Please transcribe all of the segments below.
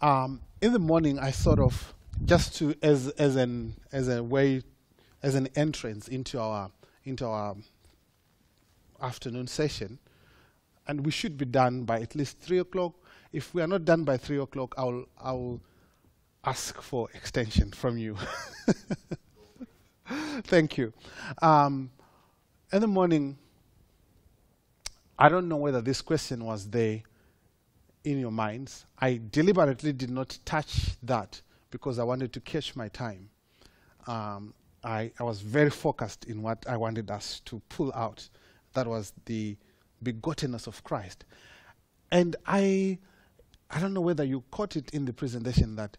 Um, in the morning, I sort of just to as as an as a way as an entrance into our into our afternoon session, and we should be done by at least three o'clock. If we are not done by three o'clock, I'll I'll ask for extension from you. Thank you. Um, in the morning, I don't know whether this question was there in your minds. I deliberately did not touch that because I wanted to catch my time. Um, I, I was very focused in what I wanted us to pull out. That was the begottenness of Christ. And I, I don't know whether you caught it in the presentation that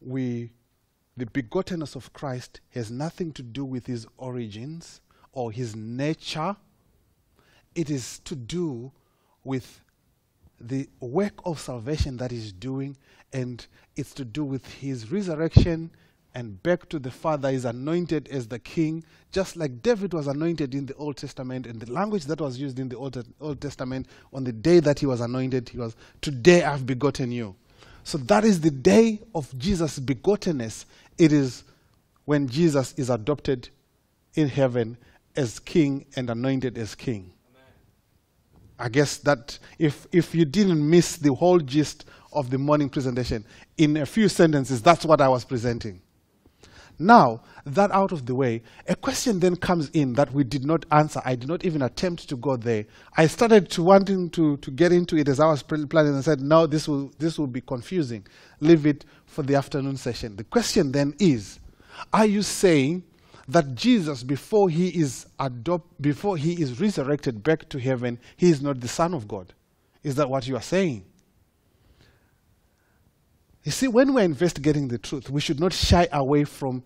we, the begottenness of Christ has nothing to do with his origins or his nature. It is to do with the work of salvation that he's doing, and it's to do with his resurrection and back to the Father is anointed as the king, just like David was anointed in the Old Testament, and the language that was used in the Old, Old Testament on the day that he was anointed, he was, Today I've begotten you. So that is the day of Jesus' begottenness. It is when Jesus is adopted in heaven as king and anointed as king. I guess that if, if you didn't miss the whole gist of the morning presentation, in a few sentences, that's what I was presenting. Now, that out of the way, a question then comes in that we did not answer. I did not even attempt to go there. I started to wanting to, to get into it as I was planning and said, no, this will, this will be confusing. Leave it for the afternoon session. The question then is, are you saying that Jesus, before he is adopt, before he is resurrected back to heaven, he is not the Son of God. Is that what you are saying? You see, when we're investigating the truth, we should not shy away from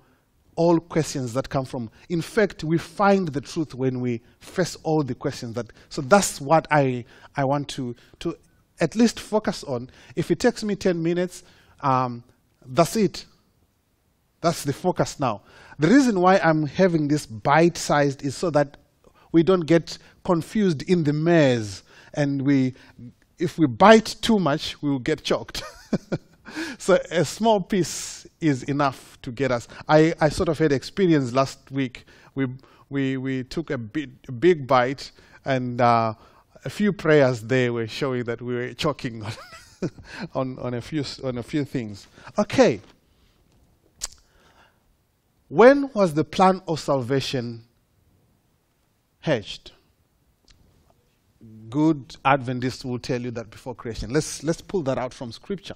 all questions that come from. In fact, we find the truth when we face all the questions that. So that's what I I want to to at least focus on. If it takes me ten minutes, um, that's it. That's the focus now. The reason why I'm having this bite sized is so that we don't get confused in the maze and we, if we bite too much, we will get choked. so a small piece is enough to get us. I, I sort of had experience last week. We, we, we took a, bit, a big bite and uh, a few prayers there were showing that we were choking on, on, a, few, on a few things. Okay. When was the plan of salvation hatched? Good Adventists will tell you that before creation. Let's, let's pull that out from Scripture.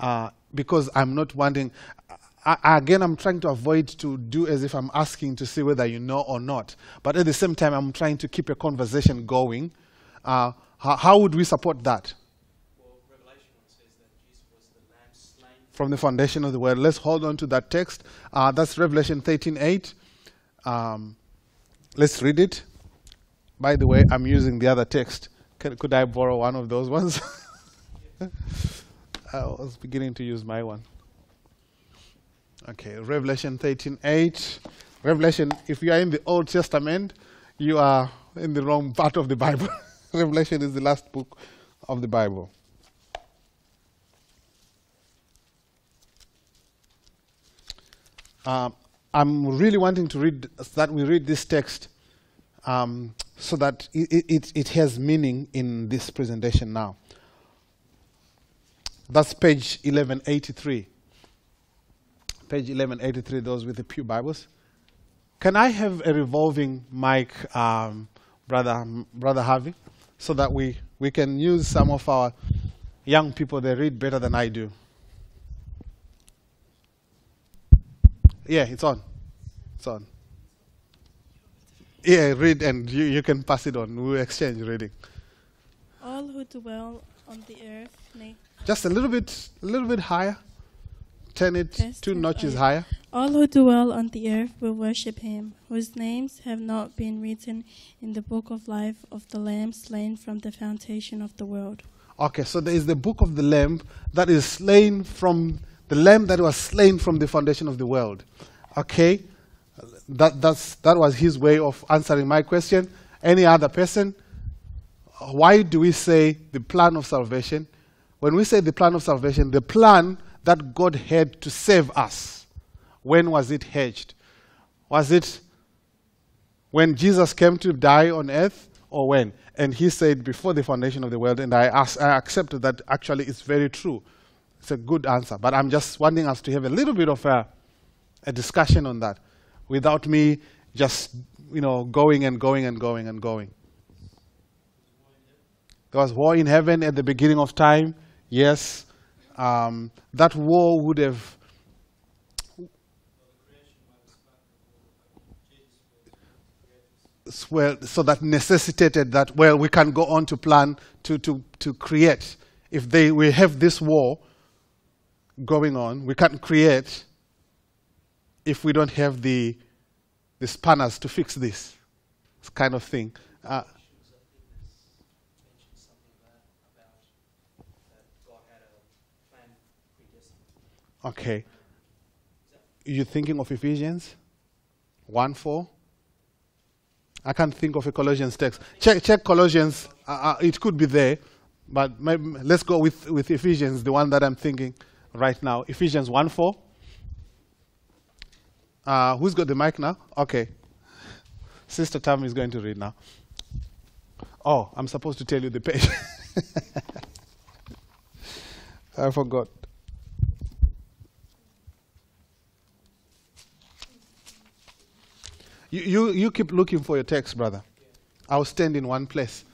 Uh, because I'm not wanting, I, again, I'm trying to avoid to do as if I'm asking to see whether you know or not. But at the same time, I'm trying to keep a conversation going. Uh, how, how would we support that? From the foundation of the world. Let's hold on to that text. Uh, that's Revelation 13:8. Um, let's read it. By the way, I'm using the other text. Can, could I borrow one of those ones? I was beginning to use my one. Okay, Revelation 13:8. Revelation, if you are in the Old Testament, you are in the wrong part of the Bible. Revelation is the last book of the Bible. Uh, I'm really wanting to read that we read this text um, so that it, it, it has meaning in this presentation now. That's page 1183. Page 1183, those with the Pew Bibles. Can I have a revolving mic, um, brother, brother Harvey, so that we, we can use some of our young people, they read better than I do. Yeah, it's on. It's on. Yeah, read and you, you can pass it on. We'll exchange reading. All who dwell on the earth may. Just a little bit, a little bit higher. Turn it Test two notches yeah. higher. All who dwell on the earth will worship him, whose names have not been written in the book of life of the Lamb slain from the foundation of the world. Okay, so there is the book of the Lamb that is slain from the Lamb that was slain from the foundation of the world. Okay, that that's that was his way of answering my question. Any other person? Why do we say the plan of salvation when we say the plan of salvation, the plan that God had to save us, when was it hedged? Was it when Jesus came to die on earth or when? And he said before the foundation of the world, and I, asked, I accepted that actually it's very true. It's a good answer. But I'm just wanting us to have a little bit of a, a discussion on that without me just you know going and going and going and going. There was war in heaven at the beginning of time. Yes. Um, that war would have well, so that necessitated that well we can go on to plan to, to, to create if they we have this war going on we can't create if we don't have the the spanners to fix this kind of thing. Uh, okay. You're thinking of ephesians? 1 4 I can't think of a Colossians text. Check, check Colossians. Uh, uh, it could be there, but maybe, let's go with, with Ephesians, the one that I'm thinking right now. Ephesians 1 4. Uh, who's got the mic now? Okay. Sister Tam is going to read now. Oh, I'm supposed to tell you the page. I forgot. You, you, you keep looking for your text, brother. I'll stand in one place.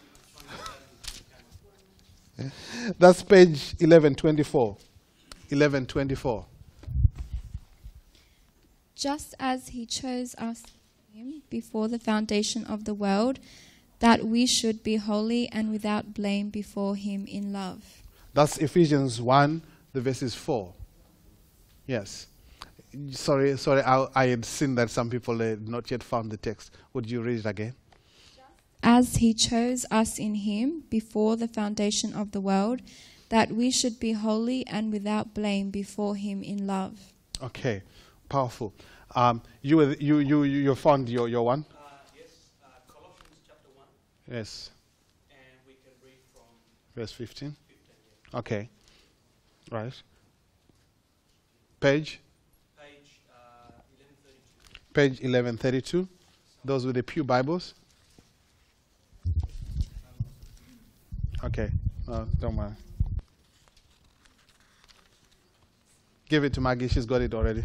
That's page 1124. 1124. Just as he chose us before the foundation of the world, that we should be holy and without blame before him in love. That's Ephesians 1, the verses 4. Yes sorry, sorry, I, I, had seen that some people had not yet found the text. Would you read it again? As he chose us in him before the foundation of the world, that we should be holy and without blame before him in love. Okay, powerful. Um, you, you, you, you found your, your one? Uh, yes, uh, Colossians chapter 1. Yes. And we can read from verse 15. 15 yeah. Okay. Right. Page? page 1132. Those with the Pew Bibles. Okay, don't mind. Give it to Maggie, she's got it already.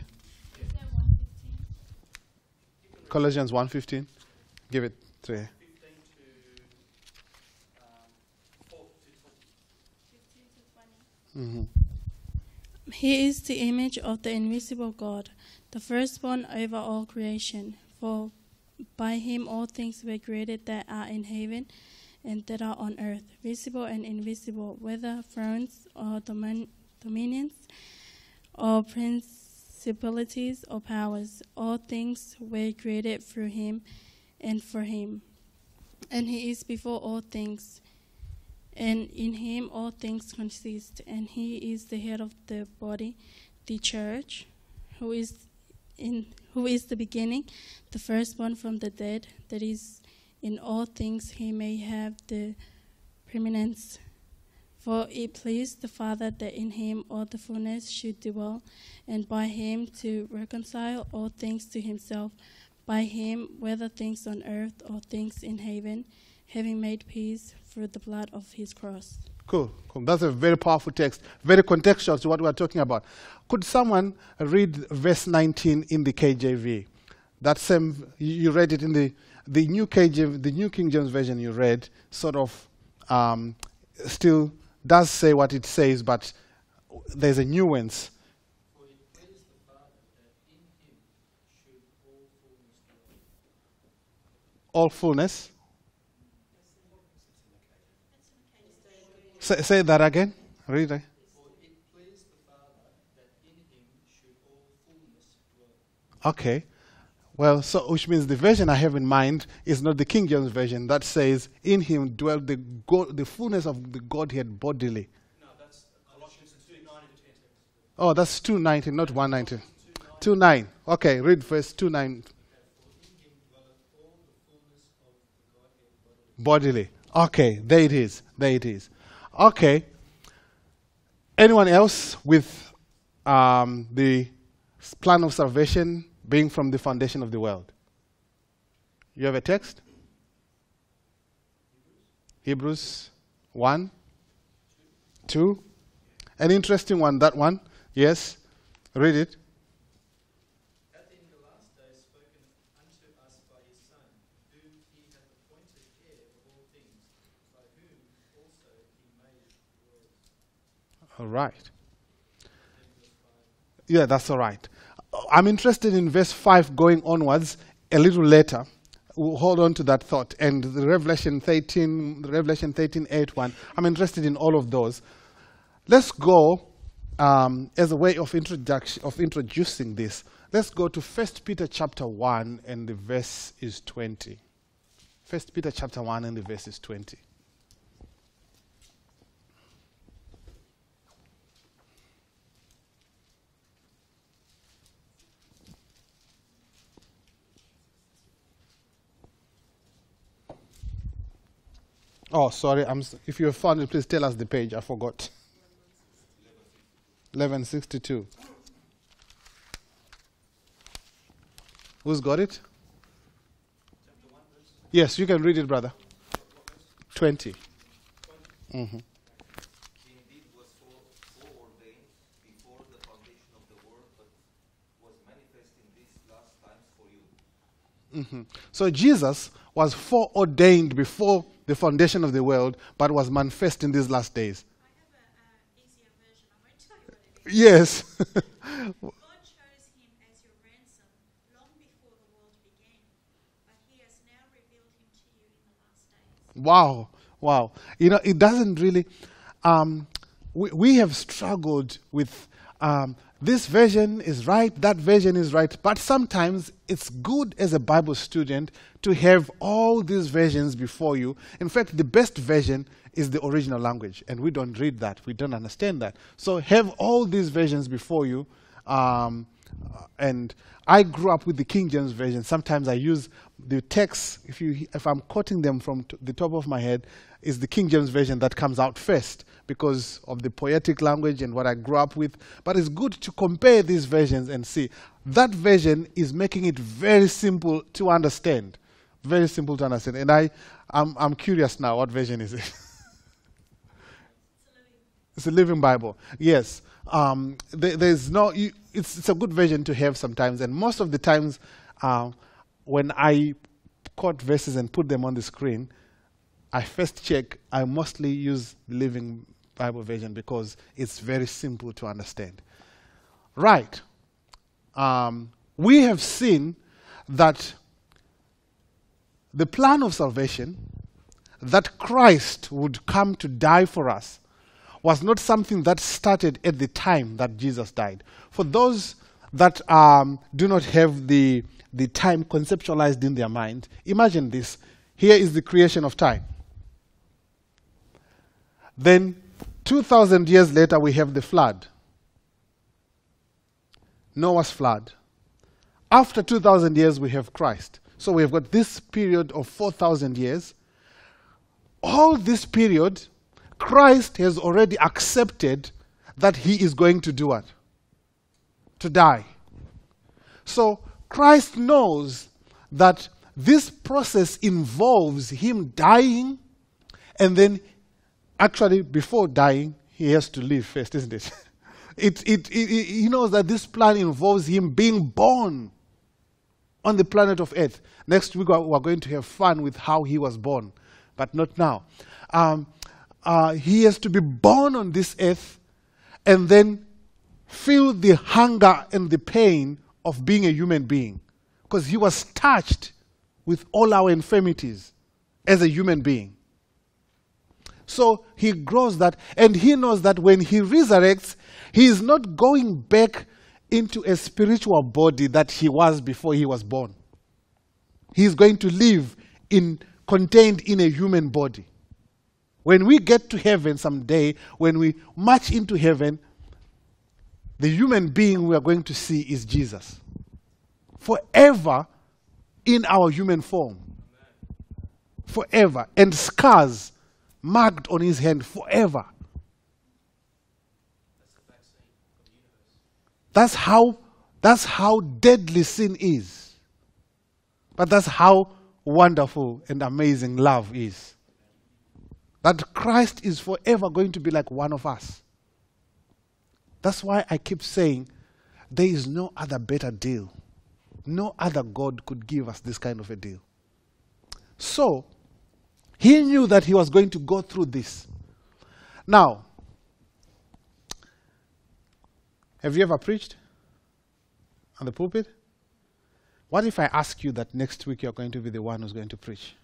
Colossians 1.15. Give it to her. Mm-hmm. He is the image of the invisible God the firstborn over all creation. For by him all things were created that are in heaven and that are on earth, visible and invisible, whether thrones or domin- dominions or principalities or powers. All things were created through him and for him. And he is before all things. And in him all things consist. And he is the head of the body, the church, who is in who is the beginning, the firstborn from the dead, that is, in all things he may have the preeminence. For it pleased the Father that in him all the fullness should dwell, and by him to reconcile all things to himself, by him, whether things on earth or things in heaven, having made peace through the blood of his cross. Cool, cool. That's a very powerful text, very contextual to what we're talking about. Could someone read verse 19 in the KJV? That same, you read it in the, the new KJV, the new King James Version you read, sort of um, still does say what it says, but there's a nuance. All fullness. Say, say that again. Read it. Okay. Well, so which means the version I have in mind is not the King James version that says, "In him dwelt the God, the fullness of the Godhead bodily." No, that's Colossians two nine to ten. Oh, that's two ninety, not one ninety. Two nine. Okay, read verse two nine. Bodily. Okay, there it is. There it is. Okay. Anyone else with um, the plan of salvation being from the foundation of the world? You have a text? Hebrews 1, 2. An interesting one, that one. Yes. Read it. Hath in the last days spoken unto us by his Son, whom he hath appointed heir of all things, by whom also he made the worlds. All right. Yeah, that's all right. I'm interested in verse 5 going onwards a little later. We'll hold on to that thought. And the Revelation 13, the Revelation 13, 8 one. I'm interested in all of those. Let's go um, as a way of introduction of introducing this. Let's go to 1 Peter chapter 1 and the verse is 20. 1 Peter chapter 1 and the verse is 20. Oh, sorry. I'm, if you found it, please tell us the page. I forgot. 1162. Who's got it? Yes, you can read it, brother. 20. hmm indeed was fore- foreordained before the foundation of the world, but was manifest in these last times for you. hmm So Jesus was foreordained before the foundation of the world, but was manifest in these last days. Is. Yes. Wow, wow. You know, it doesn't really. Um, we, we have struggled with um, this version is right, that version is right, but sometimes it's good as a Bible student to have all these versions before you. In fact, the best version is the original language, and we don't read that, we don't understand that. So have all these versions before you. Um, and I grew up with the King James version. Sometimes I use the text. If you, if I'm quoting them from the top of my head, is the King James version that comes out first because of the poetic language and what I grew up with. But it's good to compare these versions and see that version is making it very simple to understand. Very simple to understand. And I, I'm, I'm curious now. What version is it? It's a living Bible. Yes. Um, there, there's no. You, it's it's a good version to have sometimes, and most of the times, uh, when I quote verses and put them on the screen, I first check. I mostly use Living Bible version because it's very simple to understand. Right. Um, we have seen that the plan of salvation, that Christ would come to die for us, was not something that started at the time that Jesus died. For those that um, do not have the, the time conceptualized in their mind, imagine this. Here is the creation of time. Then, 2,000 years later, we have the flood. Noah's flood. After 2,000 years, we have Christ. So we've got this period of 4,000 years. All this period, Christ has already accepted that he is going to do what? To die. So Christ knows that this process involves him dying, and then actually, before dying, he has to live first, isn't it? It, it, it, he knows that this plan involves him being born on the planet of Earth. Next week, we're going to have fun with how he was born, but not now. Um, uh, he has to be born on this earth and then feel the hunger and the pain of being a human being because he was touched with all our infirmities as a human being. So he grows that, and he knows that when he resurrects, he is not going back into a spiritual body that he was before he was born. He is going to live in contained in a human body. When we get to heaven someday, when we march into heaven, the human being we are going to see is Jesus. Forever in our human form. Forever. And scars marked on his hand forever. That's how, that's how deadly sin is. But that's how wonderful and amazing love is. That Christ is forever going to be like one of us. That's why I keep saying there is no other better deal. No other God could give us this kind of a deal. So, he knew that he was going to go through this. Now, have you ever preached on the pulpit? What if I ask you that next week you're going to be the one who's going to preach?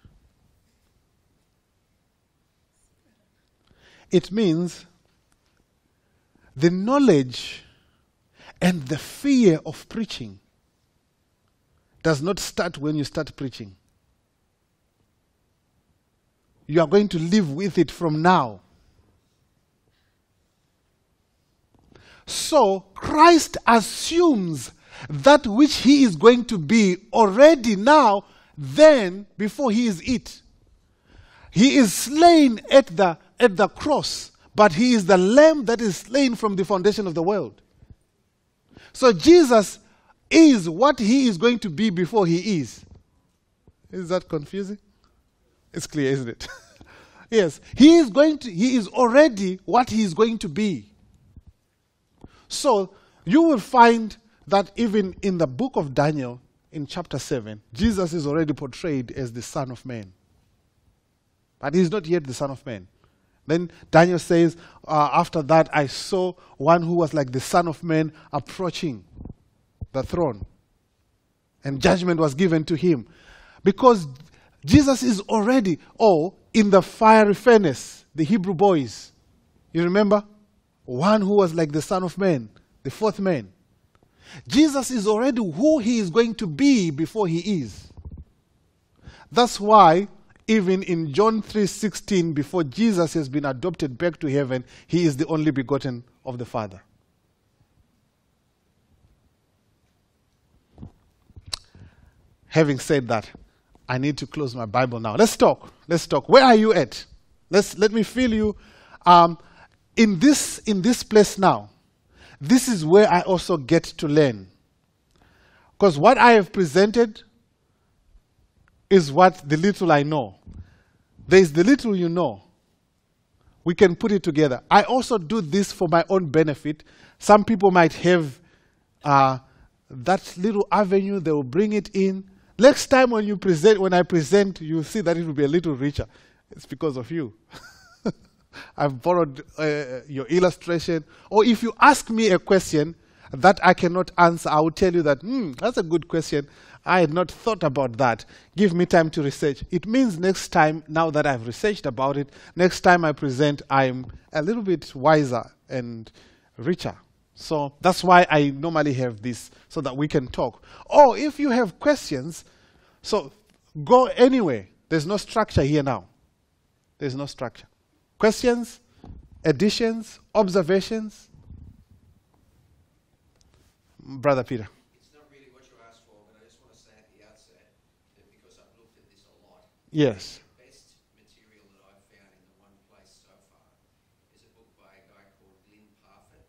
It means the knowledge and the fear of preaching does not start when you start preaching. You are going to live with it from now. So Christ assumes that which he is going to be already now, then, before he is it. He is slain at the, at the cross, but he is the lamb that is slain from the foundation of the world. So Jesus is what he is going to be before he is. Is that confusing? It's clear, isn't it? yes. He is going to he is already what he is going to be. So you will find that even in the book of Daniel, in chapter 7, Jesus is already portrayed as the Son of Man. But he's not yet the Son of Man. Then Daniel says, uh, After that, I saw one who was like the Son of Man approaching the throne. And judgment was given to him. Because Jesus is already, oh, in the fiery furnace, the Hebrew boys. You remember? One who was like the Son of Man, the fourth man. Jesus is already who he is going to be before he is. That's why even in John 3:16 before Jesus has been adopted back to heaven, he is the only begotten of the Father. Having said that, I need to close my Bible now. Let's talk. Let's talk. Where are you at? Let's let me feel you um, in this in this place now. This is where I also get to learn. Because what I have presented is what the little I know. There is the little you know. We can put it together. I also do this for my own benefit. Some people might have uh, that little avenue, they will bring it in. Next time when you present, when I present, you'll see that it will be a little richer. It's because of you. I've borrowed uh, your illustration. Or if you ask me a question that I cannot answer, I will tell you that, hmm, that's a good question. I had not thought about that. Give me time to research. It means next time, now that I've researched about it, next time I present, I'm a little bit wiser and richer. So that's why I normally have this, so that we can talk. Or if you have questions, so go anyway. There's no structure here now. There's no structure. Questions, additions, observations? Brother Peter. It's not really what you asked for, but I just want to say at the outset that because I've looked at this a lot, Yes. the best material that I've found in the one place so far is a book by a guy called Lynn Parfit.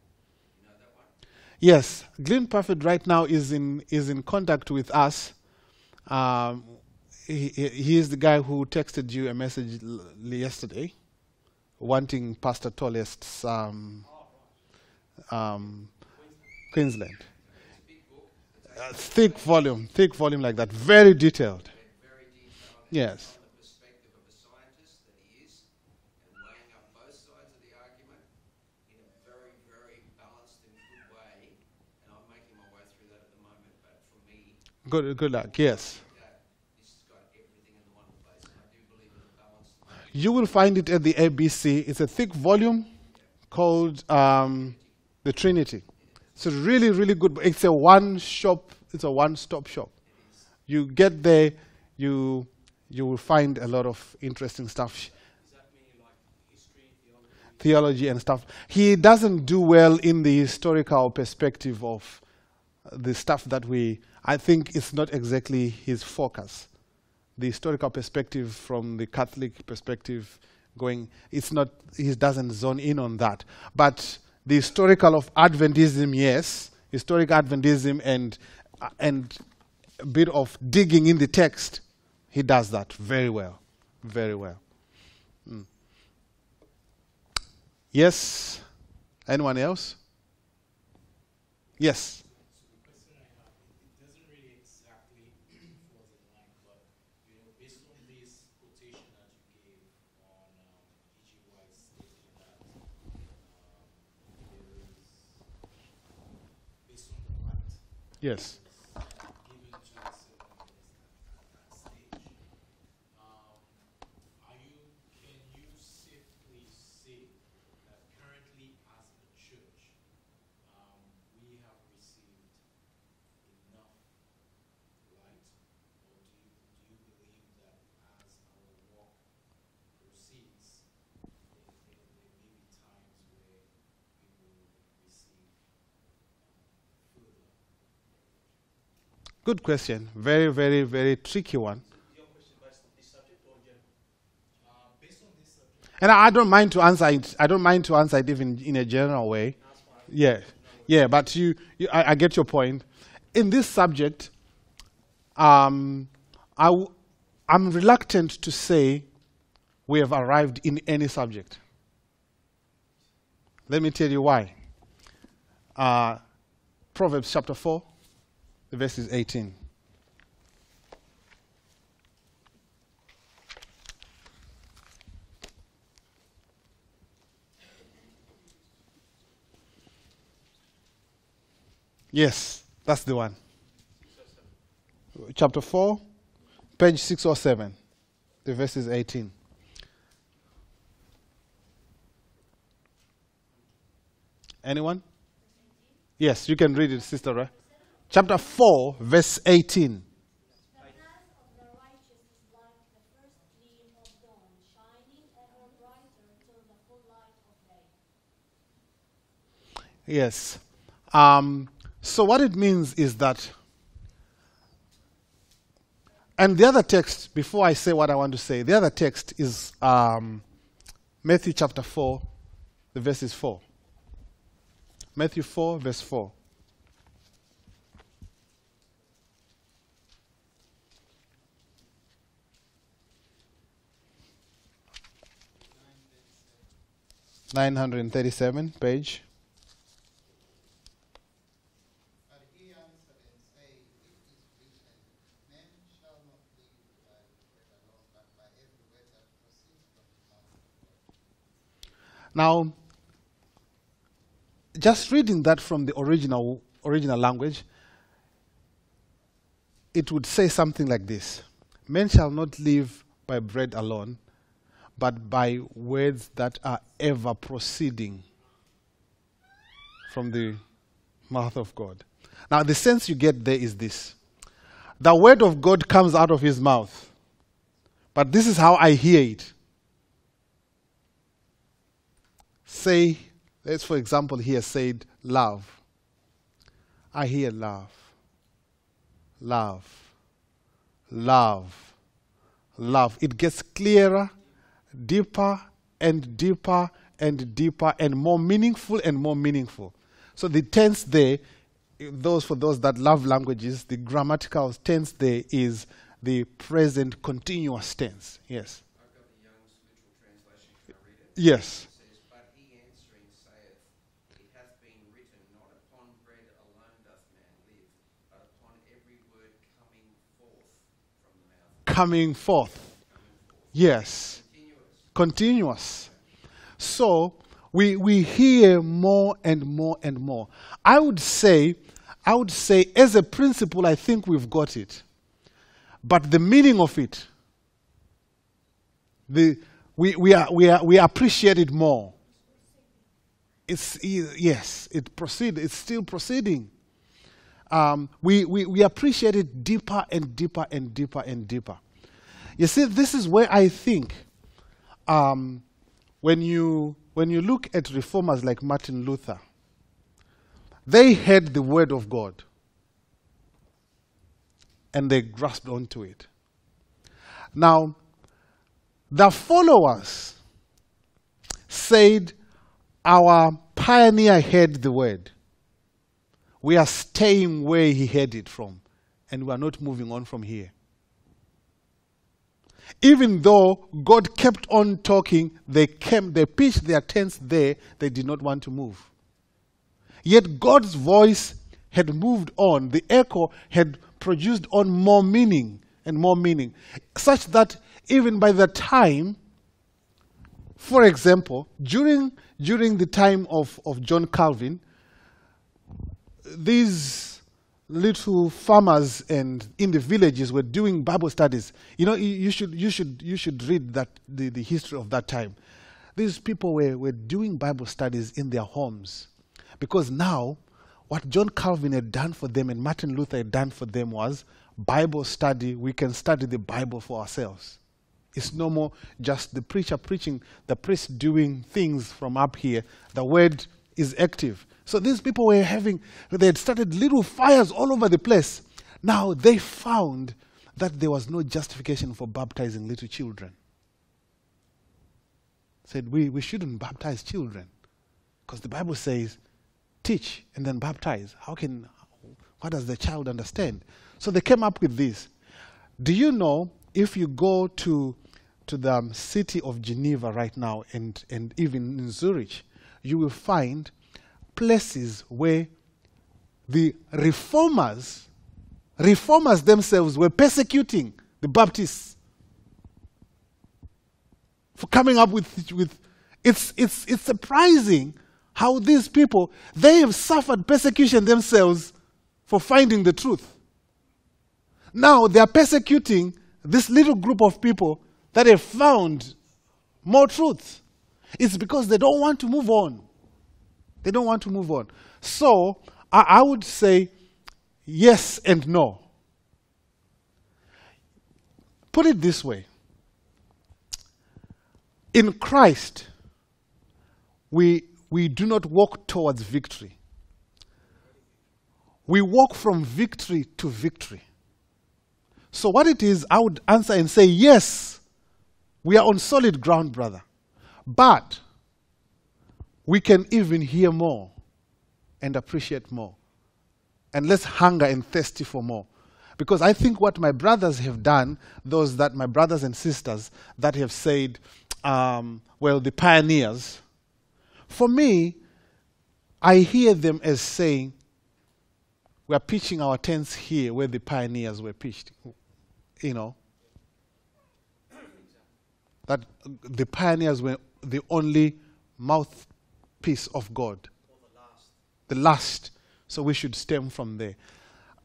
You know that one? Yes, Glenn Parfit right now is in is in contact with us. Um, he, he is the guy who texted you a message l- yesterday, wanting Pastor Tollest's um, um, Queensland. Uh, thick volume, thick volume like that, very detailed. Very detailed. Yes. From the perspective of a scientist that he is, and weighing up both sides of the argument in a very, very balanced and good way. And I'm making my way through that at the moment, but for me, Good, good luck. Yes. that this has got everything in the one place. And I do believe in a balanced You will find it at the ABC. It's a thick volume called um, the Trinity. It's a really, really good. It's a one shop. It's a one-stop shop. You get there, you you will find a lot of interesting stuff. Theology and stuff. He doesn't do well in the historical perspective of the stuff that we. I think it's not exactly his focus the historical perspective from the Catholic perspective going it's not he doesn't zone in on that. But the historical of Adventism, yes, historic Adventism and, uh, and a bit of digging in the text, he does that very well. Very well. Mm. Yes? Anyone else? Yes. So the question I have, it, it doesn't really exactly fall in line, but you know, based on this quotation that you gave on um, E.G. White stating that um, there is, based on the right Yes. given to the seven at that stage, um, are you, can you safely say that currently as a church, um, we have received enough light? Or do you, do you believe that as our walk proceeds, there, there, there may be times where we will receive um, further Good question. Very, very, very tricky one. And I I don't mind to answer it. I don't mind to answer it even in a general way. Yeah, yeah. But you, you I, I get your point. In this subject, um, I w- I'm reluctant to say we have arrived in any subject. Let me tell you why. Uh, Proverbs chapter four, the verse is eighteen. Yes, that's the one. Chapter 4, page 6 or 7. The verse is 18. Anyone? Yes, you can read it, Sister. Ra. Chapter 4, verse 18. The path of the righteous is like the first gleam of dawn, shining ever brighter till the full light of day. Yes. Um, so what it means is that, and the other text, before I say what I want to say, the other text is um, Matthew chapter 4, the verse is 4. Matthew 4, verse 4. 937 page. Now, just reading that from the original, original language, it would say something like this Men shall not live by bread alone, but by words that are ever proceeding from the mouth of God. Now, the sense you get there is this: the word of God comes out of His mouth, but this is how I hear it. say, let's for example here said love. I hear love. Love. Love. Love. It gets clearer, deeper and deeper and deeper and more meaningful and more meaningful. So the tense there, those for those that love languages, the grammatical tense there is the present continuous tense. Yes. Yes. Coming forth. Yes. Continuous. So we we hear more and more and more. I would say, I would say, as a principle, I think we've got it. But the meaning of it, the we, we are we are we appreciate it more. It's yes, it proceed. It's still proceeding. Um, we, we we appreciate it deeper and deeper and deeper and deeper. You see, this is where I think um, when you when you look at reformers like Martin Luther, they heard the word of God and they grasped onto it. Now, the followers said, Our pioneer heard the word. we are staying where he heard it from, and we are not moving on from here. Even though God kept on talking, they came, they pitched their tents there, they did not want to move. Yet God's voice had moved on, the echo had produced on more meaning and more meaning, such that even by the time, for example, during, during the time of, of John Calvin, these little farmers and in the villages were doing Bible studies. You know, you, should, you should, you should read that, the, the history of that time. These people were, were doing Bible studies in their homes because now what John Calvin had done for them and Martin Luther had done for them was Bible study. We can study the Bible for ourselves. It's no more just the preacher preaching, the priest doing things from up here. The word is active. So these people were having, they had started little fires all over the place. Now they found that there was no justification for baptizing little children. Said, we, we shouldn't baptize children because the Bible says, teach and then baptize. How can, what does the child understand? So they came up with this. Do you know if you go to, to the um, city of Geneva right now and, and even in Zurich, you will find places where the reformers, reformers themselves were persecuting the Baptists for coming up with, with it's, it's, it's surprising how these people, they have suffered persecution themselves for finding the truth. Now they are persecuting this little group of people that have found more truth. It's because they don't want to move on. They don't want to move on. So I, I would say yes and no. Put it this way in Christ, we, we do not walk towards victory. We walk from victory to victory. So, what it is, I would answer and say, yes, we are on solid ground, brother. But we can even hear more and appreciate more. And let's hunger and thirsty for more. Because I think what my brothers have done, those that my brothers and sisters that have said, um, well, the pioneers, for me, I hear them as saying, we are pitching our tents here where the pioneers were pitched. You know, that the pioneers were the only mouthpiece of God. The last. So we should stem from there.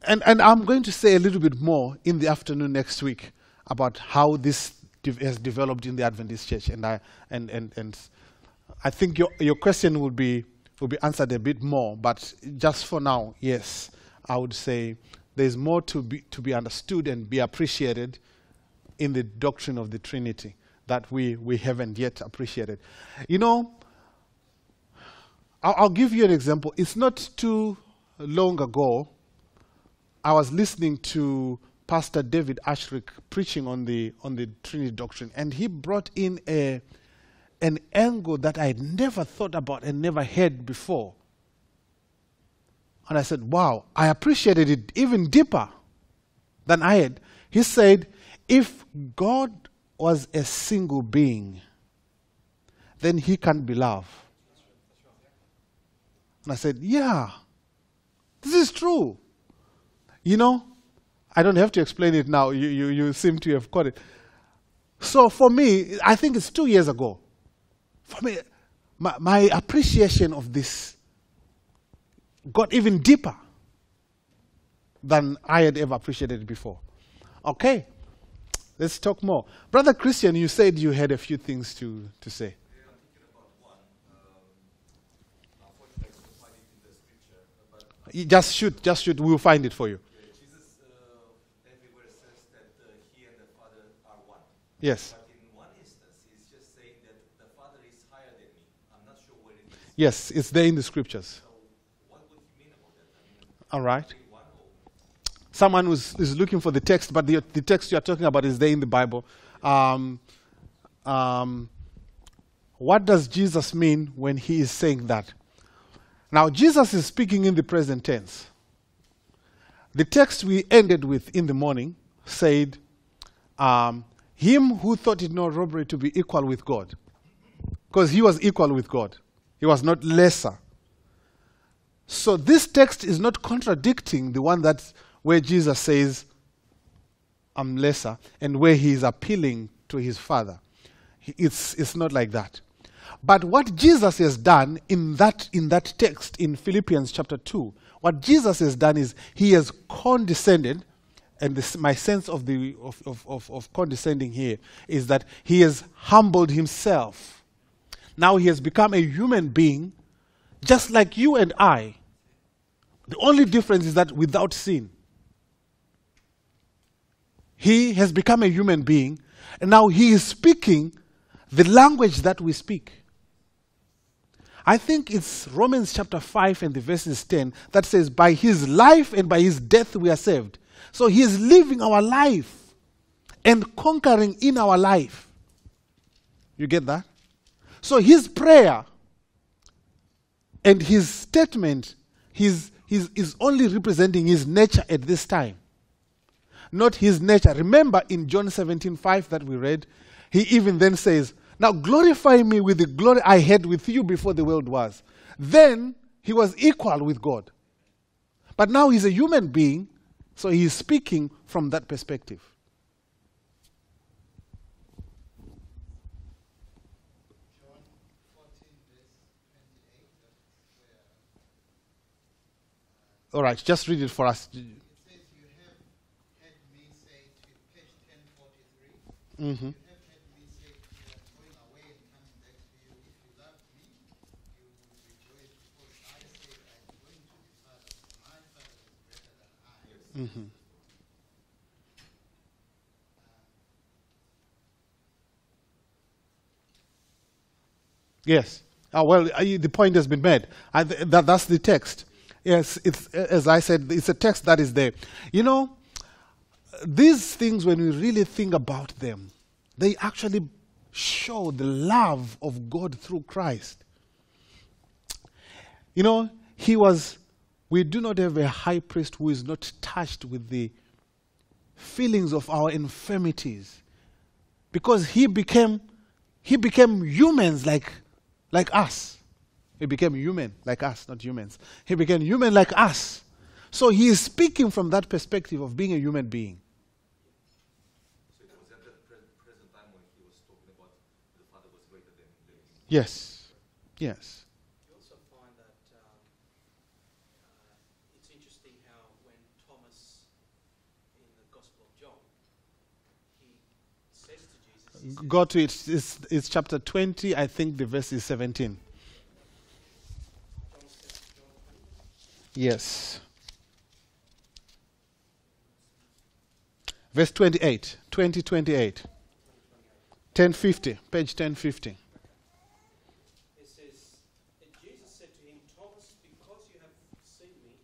And, and I'm going to say a little bit more in the afternoon next week about how this has developed in the Adventist church. And I, and, and, and I think your, your question will be, will be answered a bit more. But just for now, yes, I would say there's more to be, to be understood and be appreciated in the doctrine of the Trinity that we, we haven't yet appreciated. You know, I'll, I'll give you an example. It's not too long ago, I was listening to Pastor David Asscherick preaching on the, on the Trinity doctrine, and he brought in a, an angle that I had never thought about and never heard before. And I said, wow, I appreciated it even deeper than I had. He said, if God was a single being, then he can't be love. And I said, yeah, this is true. You know, I don't have to explain it now. You, you, you seem to have caught it. So for me, I think it's two years ago. For me, my, my appreciation of this got even deeper than I had ever appreciated before. Okay, let's talk more. Brother Christian, you said you had a few things to, to say. Yeah, I'm thinking about one. Unfortunately, I couldn't find it in the scripture, but You Just shoot, just shoot. We'll find it for you. uh, Jesus uh, everywhere says that uh, he and the Father are one. Yes. But in one instance, he's just saying that the Father is higher than me. I'm not sure where it is. Yes, it's there in the scriptures. So, what would he mean about that? I mean, All right. Someone who's, is looking for the text, but the, the text you're talking about is there in the Bible. Um, um, what does Jesus mean when he is saying that? Now, Jesus is speaking in the present tense. The text we ended with in the morning said, um, Him who thought it not robbery to be equal with God. Because he was equal with God, he was not lesser. So, this text is not contradicting the one that where Jesus says, I'm lesser, and where he is appealing to his Father. It's, it's not like that. But what Jesus has done in that, in that text in Philippians chapter 2, what Jesus has done is he has condescended, and this, my sense of, the, of, of, of, of condescending here is that he has humbled himself. Now he has become a human being, just like you and I. The only difference is that without sin. He has become a human being, and now he is speaking the language that we speak. I think it's Romans chapter 5 and the verses 10 that says, By his life and by his death we are saved. So he is living our life and conquering in our life. You get that? So his prayer and his statement his, his, is only representing his nature at this time not his nature. Remember in John 17 5 that we read, he even then says, Now glorify me with the glory I had with you before the world was. Then he was equal with God. But now he's a human being, so he's speaking from that perspective. John 14, verse 28, that's where All right, just read it for us. it says, You have heard me say to page 1043, Mhm. You have heard me say to you, I'm going away and coming back to you. If you loved me, you would rejoice because I said I'm going to the Father. My Father is greater than I. Mhm. Yes. Ah, well, uh, the point has been made. I th- that, that's the text. Yes, it's, as I said, it's a text that is there. You know, these things, when we really think about them, they actually show the love of God through Christ. You know, he was, we do not have a high priest who is not touched with the feelings of our infirmities. Because he became he became humans like like us. He became human like us not humans. He became human like us. So he is speaking from that perspective of being a human being So it was at that pre- present time when he was talking about the Father was greater than than him. Yes. Yes. You also find that um, uh, it's interesting how when Thomas in the Gospel of John, he says to Jesus, go to it. It's, it's chapter 20 i think the verse is 17 John says to John 20, yes. Verse 28 2028 1050 page 1050 It says, Jesus said to him, Thomas, because you have seen me,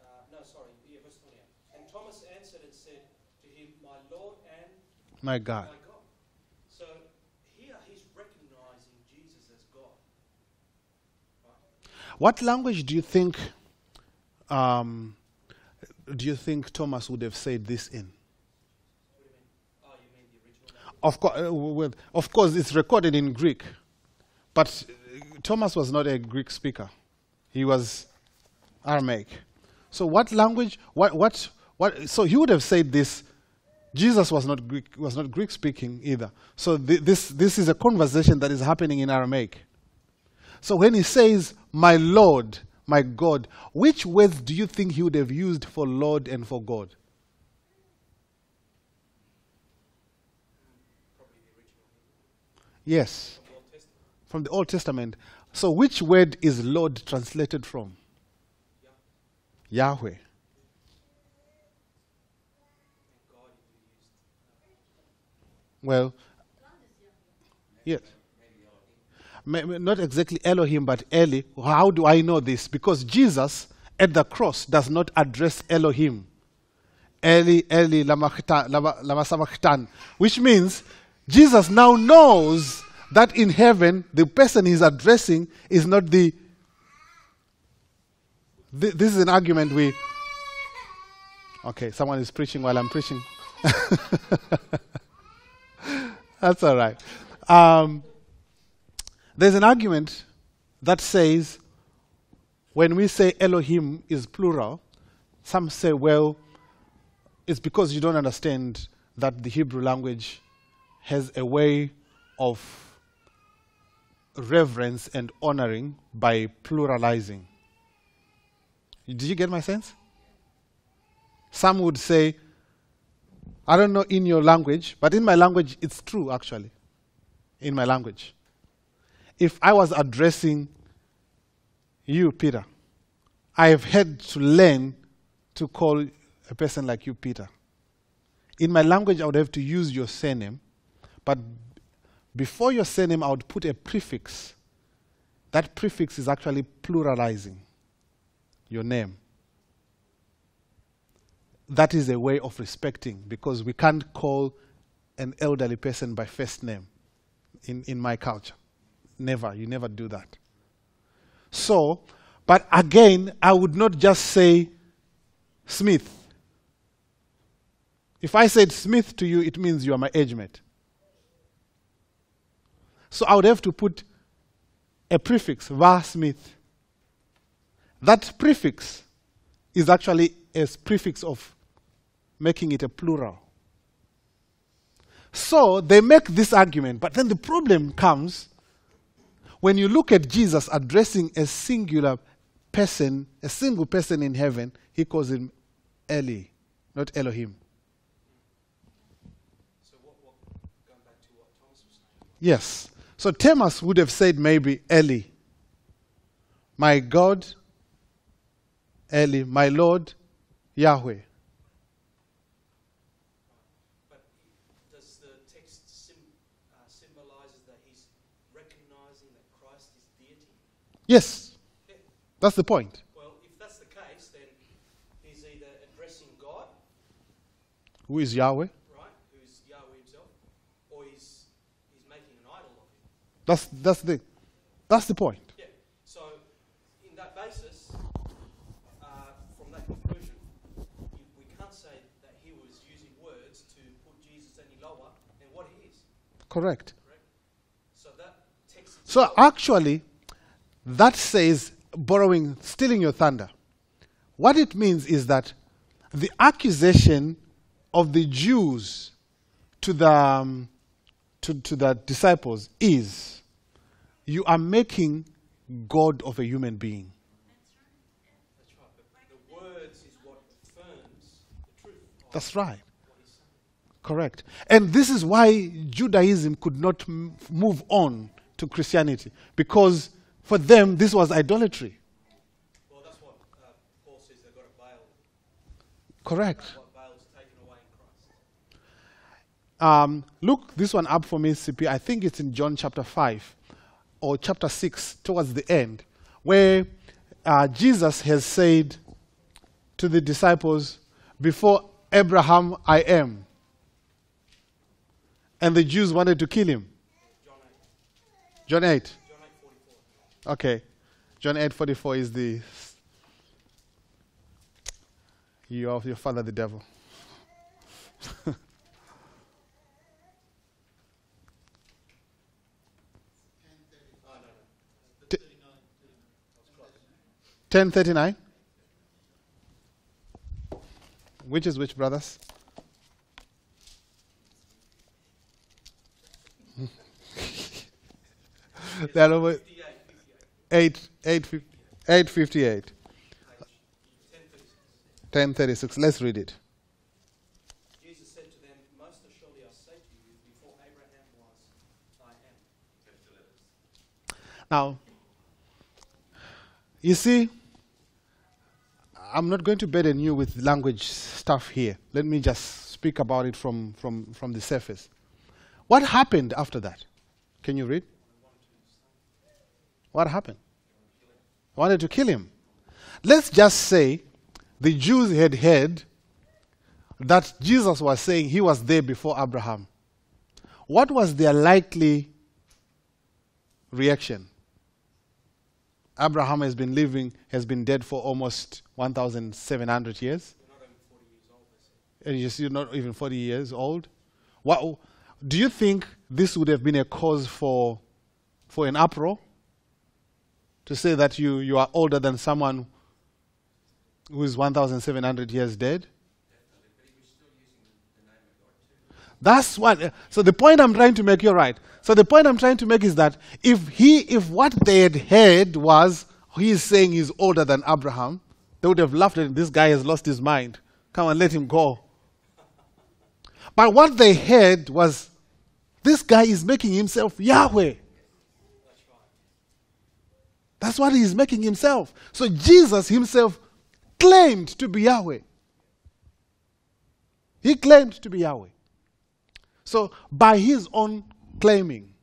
uh, no, sorry, yeah, verse 28. And Thomas answered and said to him, My Lord and my god my God. So here he's recognizing Jesus as God. Right? What language do you think um, do you think Thomas would have said this in? What do you mean? Oh, you mean the original language? Of, co- uh, of course, it's recorded in Greek, but Thomas was not a Greek speaker; he was Aramaic. So, what language? What? What? What? So he would have said this. Jesus was not Greek. Was not Greek speaking either. So thi- this this is a conversation that is happening in Aramaic. So when he says, "My Lord, my God," which words do you think he would have used for Lord and for God? Probably the original Hebrew Yes. from the Old Testament. So, which word is Lord translated from? Yahweh. Well, yes. Not exactly Elohim, but Eli. How do I know this? Because Jesus at the cross does not address Elohim. Eli, Eli, lama sabachthani, which means Jesus now knows that in heaven the person he's addressing is not the Th- this is an argument we. Okay, someone is preaching while I'm preaching. That's all right. Um, there's an argument that says when we say Elohim is plural, some say, well, it's because you don't understand that the Hebrew language has a way of reverence and honoring by pluralizing. Did you get my sense? Some would say, I don't know in your language, but in my language, it's true actually. In my language. If I was addressing you, Peter, I have had to learn to call a person like you Peter. In my language, I would have to use your surname, but before your surname, I would put a prefix. That prefix is actually pluralizing your name. That is a way of respecting because we can't call an elderly person by first name in, in my culture. Never. You never do that. So, but again, I would not just say Smith. If I said Smith to you, it means you are my age mate. So I would have to put a prefix, va Smith. That prefix is actually a prefix of making it a plural. So they make this argument, but then the problem comes when you look at Jesus addressing a singular person, a single person in heaven, he calls him Eli, not Elohim. So what, what, going back to what Thomas was saying, Yes. So Thomas would have said maybe Eli. My God, Eli, my Lord, Yahweh. but does the text sim, uh, symbolizes that he's recognizing that Christ is deity? Yes. That's the point. Well, if that's the case, then he's either addressing God, Who is Yahweh? right, who's Yahweh himself, or he's he's making an idol of him. That's that's the that's the point. Yeah. So, in that basis, uh, from that conclusion, you, we can't say that he was using words to put Jesus any lower than what he is. Correct. Correct. So that. So actually, that says borrowing, stealing your thunder. What it means is that the accusation of the Jews to the um, to, to the disciples is you are making God of a human being. That's right. Correct. And this is why Judaism could not m- move on to Christianity because for them this was idolatry. Well, that's what uh, Paul says. They've got a. Correct. Um, look this one up for me, CP. I think it's in John chapter 5 or chapter 6, towards the end, where uh, Jesus has said to the disciples, Before Abraham, I am. And the Jews wanted to kill him. John 8. John 8. 44. Okay. John 8 44 is the. You are your father, the devil. Oh, no, no. T- 39. That's close. 1039. Which is which, brothers? They're over 58, 58. 8, 8, 858. 1036. 1036. Let's read it. Jesus said to them, Most assuredly I say to you, before Abraham was, I am. Now, you see, I'm not going to burden you with language stuff here. Let me just speak about it from, from, from the surface. What happened after that? Can you read? What happened? Wanted to kill him. Let's just say the Jews had heard that Jesus was saying he was there before Abraham. What was their likely reaction? Abraham has been living, has been dead for almost 1,700 years. You're not even 40 years old, you're not even 40 years old. What, do you think this would have been a cause for, for an uproar? To say that you, you are older than someone who is 1,700 years dead? That's what. So the point I'm trying to make, you're right. So the point I'm trying to make is that if he, if what they had heard was he is saying he's older than Abraham, they would have laughed at him. This guy has lost his mind. Come and let him go. But what they heard was this guy is making himself Yahweh. That's what he's making himself. So Jesus himself claimed to be Yahweh. He claimed to be Yahweh. So, by his own claiming,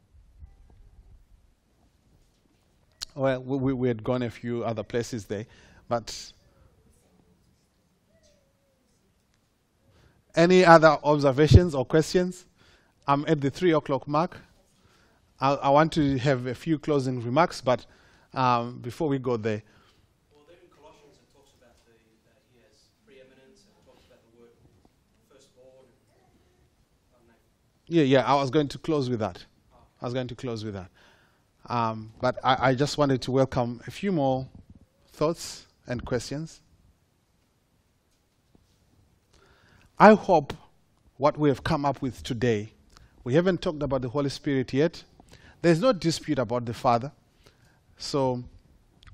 well, we, we, had gone a few other places there, but any other observations or questions? I'm at the three o'clock mark. I, I want to have a few closing remarks, but um, before we go there, Well, there in Colossians it talks about the, that he has preeminence and it talks about the word firstborn. I don't know. Yeah, yeah, I was going to close with that. I was going to close with that. Um, but I, I just wanted to welcome a few more thoughts and questions. I hope what we have come up with today, we haven't talked about the Holy Spirit yet. There's no dispute about the Father. So,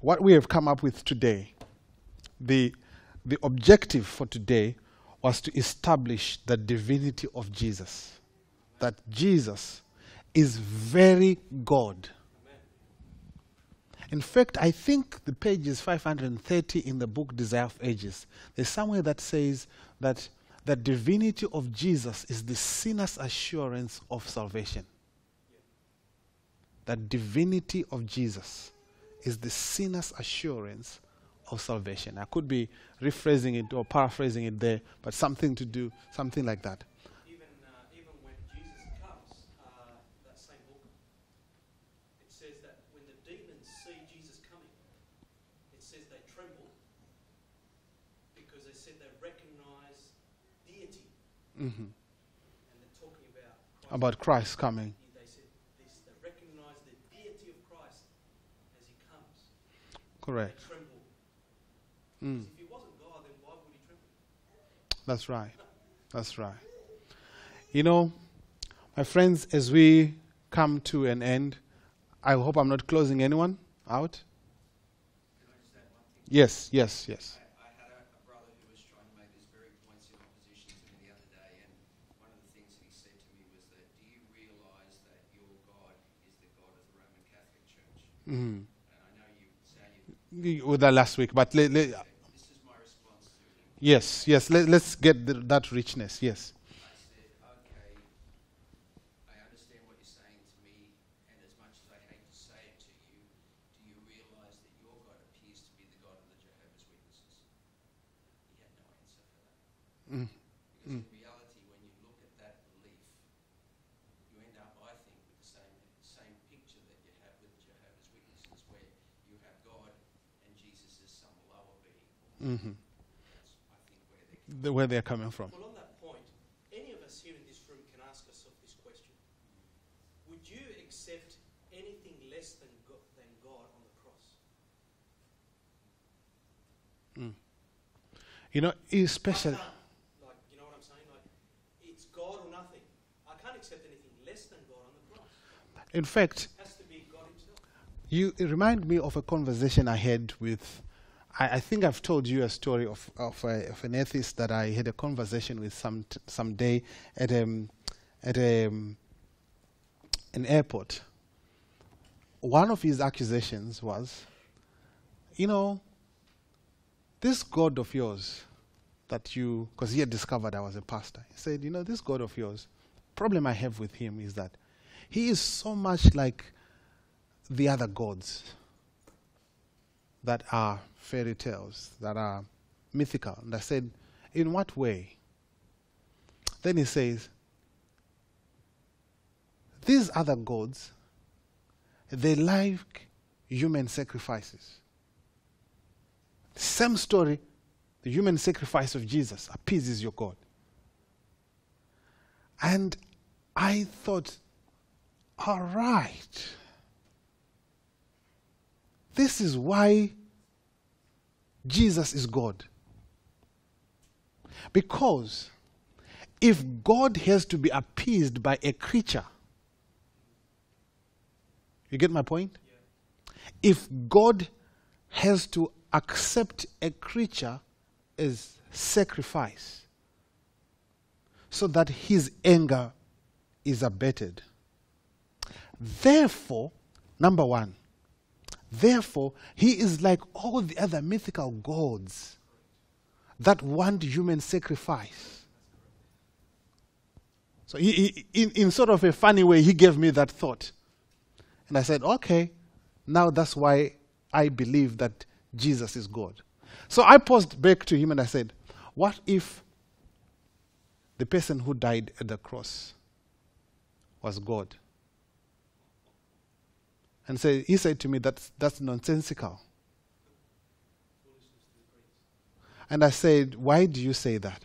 what we have come up with today, the, the objective for today was to establish the divinity of Jesus that Jesus is very God. In fact, I think the page is 530 in the book Desire of Ages. There's somewhere that says that the divinity of Jesus is the sinner's assurance of salvation. The divinity of Jesus is the sinner's assurance of salvation. I could be rephrasing it or paraphrasing it there, but something to do, something like that. Even, uh, even when Jesus comes, uh, that same book, it says that when the demons see Jesus coming, it says they tremble because they said they recognize deity. Mhm. And they're talking about Christ. About Christ coming. They said this, they recognize the deity of Christ as he comes. Correct. Mm. If he wasn't God, then why would he tremble? That's right. That's right. You know, my friends, as we come to an end, I hope I'm not closing anyone out. Yes, yes, yes. I, I had a, a brother who was trying to make these very points in opposition to me the other day, and one of the things that he said to me was that, "Do you realise that your God is the God of the Roman Catholic Church?" Mhm. I know you. With that last week, but le- le- This is my response to yes, yes, let, let's get the, that richness. Yes. I said, "Okay, I understand what you're saying to me, and as much as I hate to say it to you, do you realise that your God appears to be the God of the Jehovah's Witnesses?" He had no answer for that. Mm. Because in reality, when you look at that belief, you end up, I think, with the same same picture that you have with the Jehovah's Witnesses, where you have God and Jesus as some lower being. Mhm. That's, I think, where they The, where they're coming from. Well, on that point, any of us here in this room can ask ourselves this question Would you accept anything less than, go- than God on the cross? You know, especially. Like, you know what I'm saying? Like, it's God or nothing. I can't accept anything less than God on the cross. In fact, It has to be God Himself. You remind me of a conversation I had with. I, I think I've told you a story of of, of an atheist that I had a conversation with some t- some day at um at um, an airport. One of his accusations was, you know, this God of yours that you, because he had discovered I was a pastor. He said, you know, this God of yours. Problem I have with him is that he is so much like the other gods that are fairy tales, that are mythical. And I said, In what way? Then he says, These other gods, they like human sacrifices. Same story, the human sacrifice of Jesus appeases your God. And I thought, all right, this is why Jesus is God. Because if God has to be appeased by a creature, you get my point? If God has to accept a creature as sacrifice so that his anger is abated, therefore, number one, therefore, he is like all the other mythical gods that want human sacrifice. So, he, he, in, in sort of a funny way, he gave me that thought. And I said, okay, now that's why I believe that Jesus is God. So I paused back to him and I said, what if the person who died at the cross was God? And say, he said to me, that's, that's nonsensical. And I said, Why do you say that?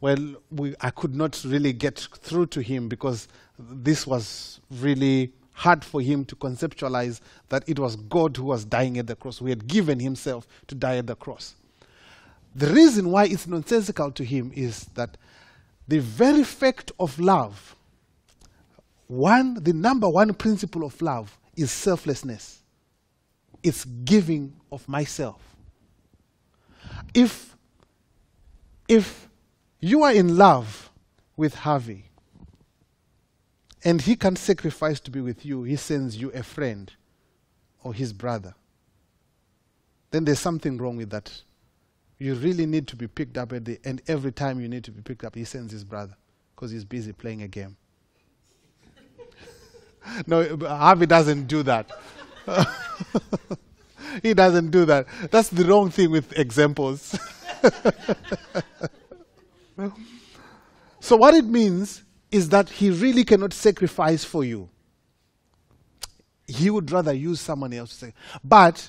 Well, we, I could not really get through to him because this was really hard for him to conceptualize that it was God who was dying at the cross, who had given himself to die at the cross. The reason why it's nonsensical to him is that the very fact of love, one, the number one principle of love is selflessness. It's giving of myself. If if you are in love with Harvey and he can sacrifice to be with you, he sends you a friend or his brother, then there's something wrong with that. You really need to be picked up at the and every time you need to be picked up, he sends his brother because he's busy playing a game. No, Harvey doesn't do that. he doesn't do that. That's the wrong thing with examples. so, what it means is that he really cannot sacrifice for you. He would rather use someone else to say. But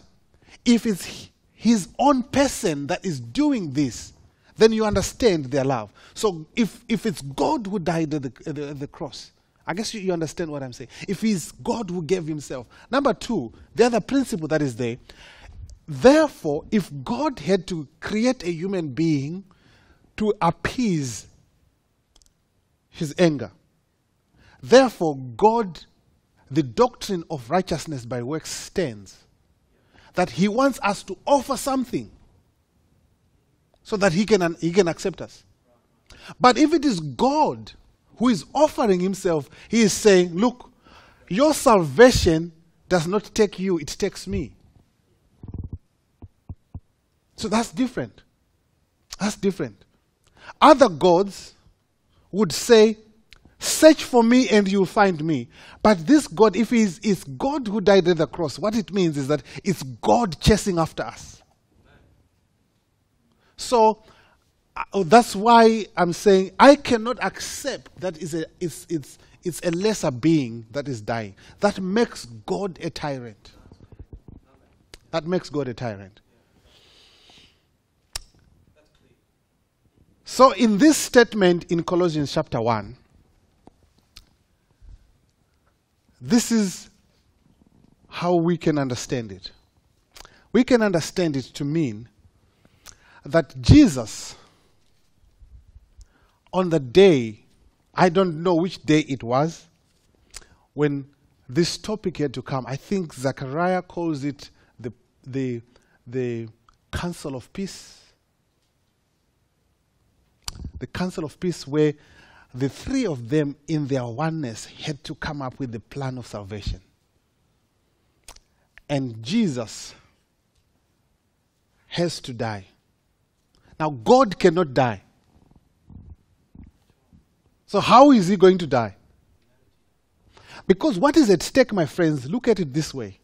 if it's his own person that is doing this, then you understand their love. So if, if it's God who died at the, at the, at the cross, I guess you, understand what I'm saying. If it's God who gave himself. Number two, the other principle that is there, therefore, if God had to create a human being to appease his anger, therefore, God, the doctrine of righteousness by works stands. That he wants us to offer something so that he can, he can accept us. But if it is God who is offering himself, he is saying, Look, your salvation does not take you, it takes me. So that's different. That's different. Other gods would say, Search for me and you'll find me. But this God, if he is, is God who died at the cross, what it means is that it's God chasing after us. So uh, that's why I'm saying I cannot accept that is a, it's, it's, it's a lesser being that is dying. That makes God a tyrant. That makes God a tyrant. So, in this statement in Colossians chapter 1, this is how we can understand it. We can understand it to mean that Jesus, on the day, I don't know which day it was, when this topic had to come, I think Zechariah calls it the, the, the Council of Peace. The Council of Peace, where the three of them, in their oneness, had to come up with the plan of salvation. And Jesus has to die. Now, God cannot die. So, how is he going to die? Because what is at stake, my friends, look at it this way.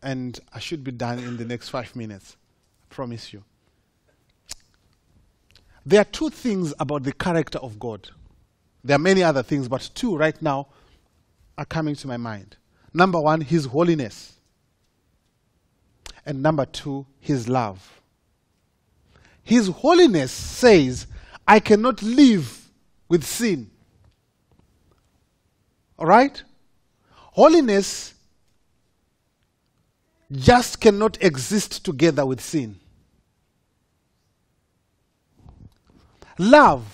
And I should be done in the next five minutes. I promise you. There are two things about the character of God. There are many other things, but two right now are coming to my mind. Number one, His holiness. And number two, His love. His holiness says, I cannot live with sin. All right? Holiness just cannot exist together with sin. Love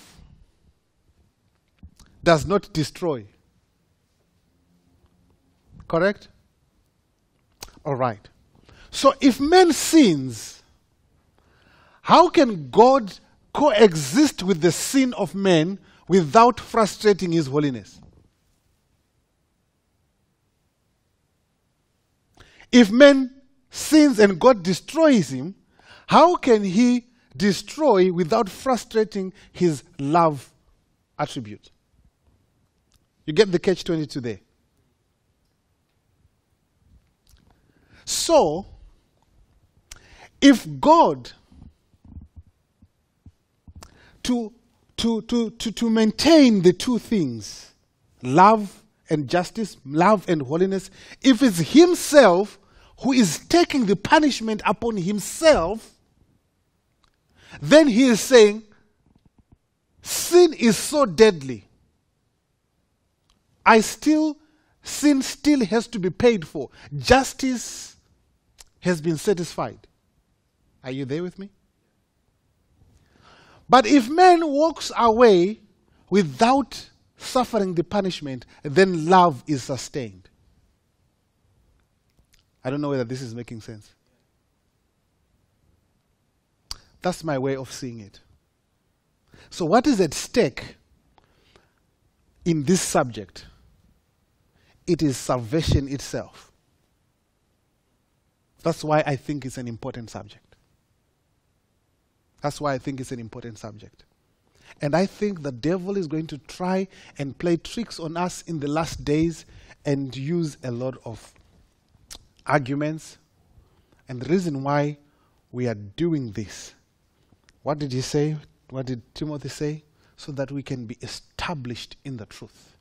does not destroy. Correct? All right. So if man sins, how can God coexist with the sin of man without frustrating his holiness? If man sins and God destroys him, how can he destroy without frustrating his love attribute? You get the catch 22 there. So, if God to, to, to, to, to maintain the two things, love and justice, love and holiness, if it's Himself who is taking the punishment upon Himself, then He is saying, sin is so deadly. I still, sin still has to be paid for. Justice has been satisfied. Are you there with me? But if man walks away without suffering the punishment, then love is sustained. I don't know whether this is making sense. That's my way of seeing it. So, what is at stake in this subject? It is salvation itself. That's why I think it's an important subject. That's why I think it's an important subject. And I think the devil is going to try and play tricks on us in the last days and use a lot of arguments. And the reason why we are doing this, what did he say? What did Timothy say? So that we can be established in the truth.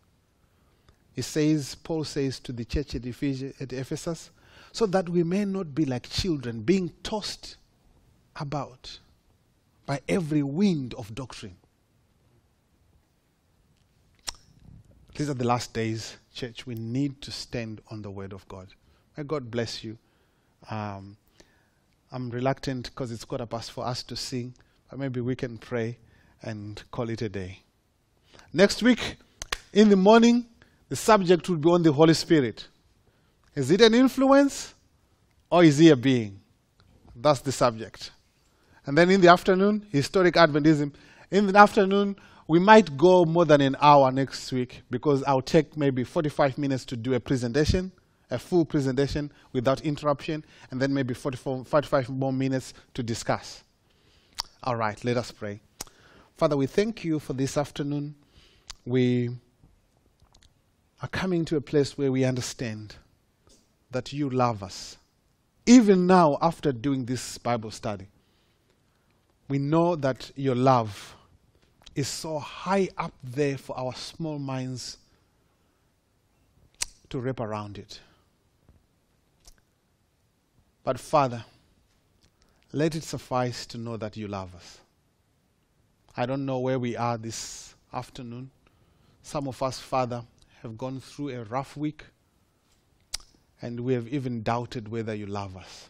He says, Paul says to the church at, at Ephesus, so that we may not be like children, being tossed about by every wind of doctrine. These are the last days, church. We need to stand on the word of God. May God bless you. Um, I'm reluctant because it's quarter past for us to sing, but maybe we can pray and call it a day. Next week, in the morning, the subject will be on the Holy Spirit. Is it an influence or is he a being? That's the subject. And then in the afternoon, historic Adventism. In the afternoon, we might go more than an hour next week because I'll take maybe 45 minutes to do a presentation, a full presentation without interruption, and then maybe 44, 45 more minutes to discuss. All right, let us pray. Father, we thank you for this afternoon. We are coming to a place where we understand that you love us. Even now, after doing this Bible study, we know that your love is so high up there for our small minds to wrap around it. But Father, let it suffice to know that you love us. I don't know where we are this afternoon. Some of us, Father, have gone through a rough week, and we have even doubted whether you love us.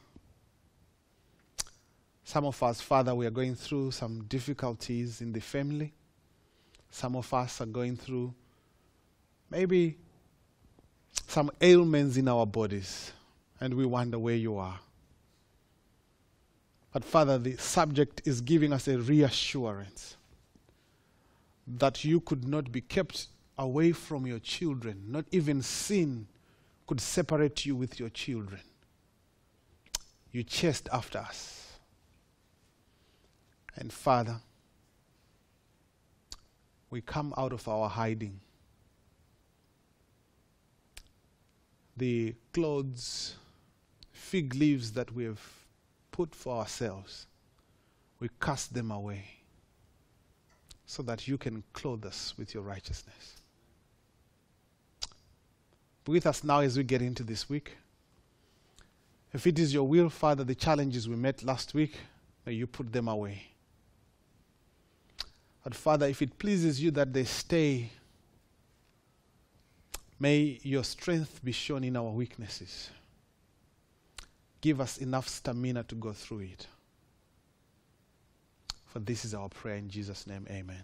Some of us, Father, we are going through some difficulties in the family. Some of us are going through maybe some ailments in our bodies, and we wonder where you are. But Father, the subject is giving us a reassurance that you could not be kept away from your children, not even sin could separate you with your children. You chased after us. And Father, we come out of our hiding. The clothes, fig leaves that we have put for ourselves, we cast them away so that you can clothe us with your righteousness. Be with us now as we get into this week. If it is your will, Father, the challenges we met last week, may you put them away. But Father, if it pleases you that they stay, may your strength be shown in our weaknesses. Give us enough stamina to go through it. For this is our prayer in Jesus' name. Amen.